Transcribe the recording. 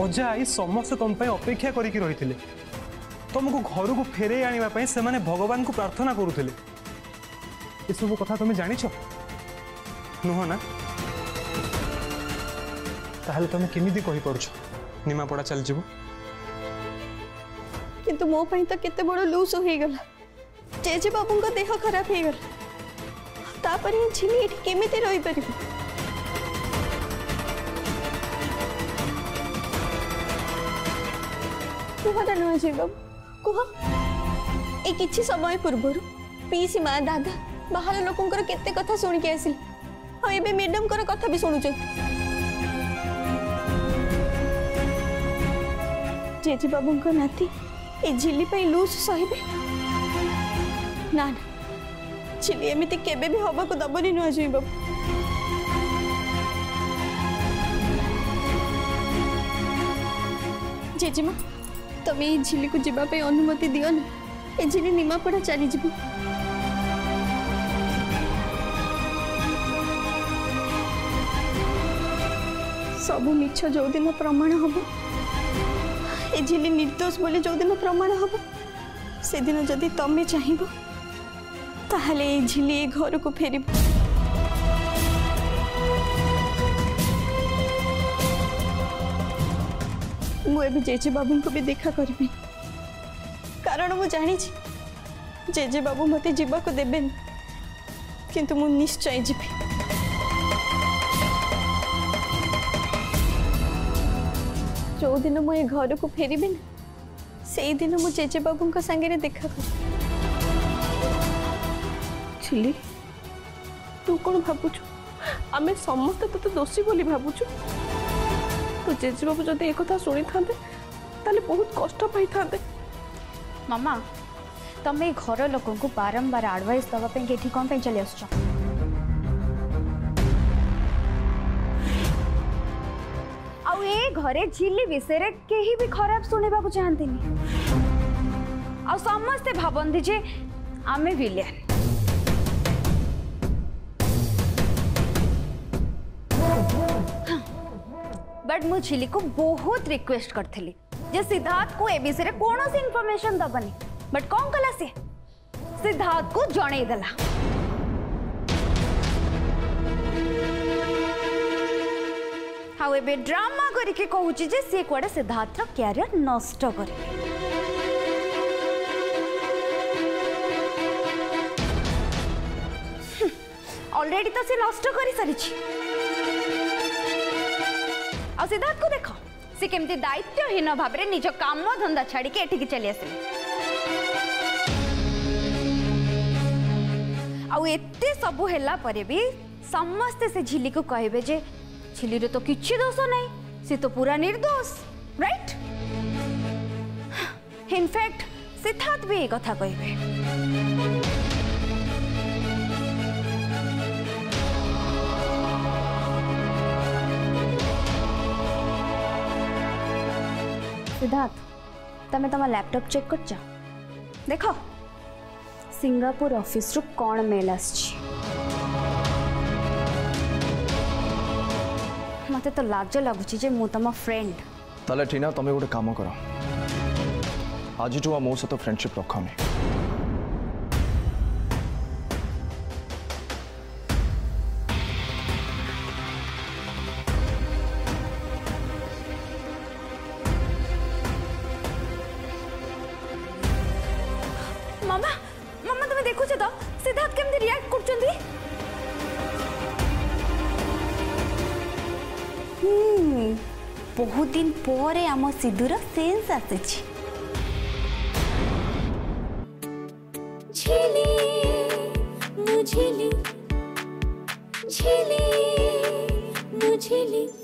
अजा आई समस्त तुम्हें अपेक्षा करके रही थे तुमको घर को फेरे आने से भगवान को प्रार्थना करुले सब कथा तुम्हें जान नुहना ताहले तुम केमी कहीपड़ निमापड़ा चल जीव किंतु मो तो के बड़ लुस हो गला जेजे बाबू देह खराब हो गला झिली रही पार କୁହଟା ନୁହେଁ ଜୟବାବୁ କୁହ ଏ କିଛି ସମୟ ପୂର୍ବରୁ ପିଇସି ମା ଦାଦା ବାହାର ଲୋକଙ୍କର କେତେ କଥା ଶୁଣିକି ଆସିଲେ ଆଉ ଏବେ ମ୍ୟାଡାମଙ୍କର କଥା ବି ଶୁଣୁଛନ୍ତି ଜେଜେବାବୁଙ୍କ ନାତି ଏ ଝିଲି ପାଇଁ ଲୁସ୍ ସହିବେ ନା ନା ଝିଲି ଏମିତି କେବେ ବି ହବାକୁ ଦବନି ନୁହଁ ଜୁଇଁବାବୁ ଜେଜେମା ତମେ ଏଇ ଝିଲିକୁ ଯିବା ପାଇଁ ଅନୁମତି ଦିଅନି ଏ ଝିଲି ନିମାପଡ଼ା ଚାଲିଯିବ ସବୁ ମିଛ ଯେଉଁଦିନ ପ୍ରମାଣ ହେବ ଏ ଝିଲି ନିର୍ଦ୍ଦୋଷ ବୋଲି ଯେଉଁଦିନ ପ୍ରମାଣ ହେବ ସେଦିନ ଯଦି ତମେ ଚାହିଁବ ତାହେଲେ ଏ ଝିଲି ଏ ଘରକୁ ଫେରିବ मुझे जेजे बाबू को भी देखा करी कारण मु जानी जेजे बाबू मत जीवा देवे किंतु मु निश्चय जी जो दिन मुझे घर को फेर से मु जेजे बाबू सागर देखा कर तू कौन भावुचु आम समस्त तोते दोषी बोली भावुचु ଜେଜେବାବୁ ଯଦି ଏ କଥା ଶୁଣିଥାନ୍ତେ ତାହେଲେ ବହୁତ କଷ୍ଟ ପାଇଥାନ୍ତେ ମାମା ତମେ ଘର ଲୋକଙ୍କୁ ବାରମ୍ବାର ଆଡ଼ଭାଇସ୍ ଦେବା ପାଇଁ ଏଠି କ'ଣ ପାଇଁ ଚାଲି ଆସୁଛ ଆଉ ଏ ଘରେ ଝିଲି ବିଷୟରେ କେହି ବି ଖରାପ ଶୁଣିବାକୁ ଚାହାନ୍ତିନି ଆଉ ସମସ୍ତେ ଭାବନ୍ତି ଯେ ଆମେ ଭିଲିଆନ୍ बट मु झिली को बहुत रिक्वेस्ट करथली जे सिद्धार्थ को ए विषय रे कोनो से इन्फॉर्मेशन दबनी बट कोन कला से सिद्धार्थ को देला हाउ ए ड्रामा करी के कहू छी जे से कोडे सिद्धार्थ रो करियर नष्ट करे ऑलरेडी तो से नष्ट करी सरी छी ଆଉ ସିଦ୍ଧାର୍ଥକୁ ଦେଖ ସେ କେମିତି ଦାୟିତ୍ୱହୀନ ଭାବରେ ନିଜ କାମ ଧନ୍ଦା ଛାଡ଼ିକି ଏଠିକି ଚାଲି ଆସିଲେ ଆଉ ଏତେ ସବୁ ହେଲା ପରେ ବି ସମସ୍ତେ ସେ ଝିଲିକୁ କହିବେ ଯେ ଝିଲିର ତ କିଛି ଦୋଷ ନାହିଁ ସେ ତ ପୁରା ନିର୍ଦ୍ଦୋଷ ରାଇଟ୍ ଇନଫ୍ୟାକ୍ଟ ସିଦ୍ଧାର୍ଥ ବି ଏ କଥା କହିବେ सिद्धार्थ तमें तुम लैपटॉप चेक कर जा। देखो, सिंगापुर ऑफिस रु कौन मेल आस मत तो लाज लगुच फ्रेंड तले तुम गोटे कम कर आज मो सहित फ्रेंडशिप रखनी মামা মামা তুমি দেখুছ তো সিদ্ধার্থ কেমতি রিয়াক্ট করছেন বহু দিন পরে আমার সিধুর সেন্স আসিছি ঝিলি মুঝিলি ঝিলি মুঝিলি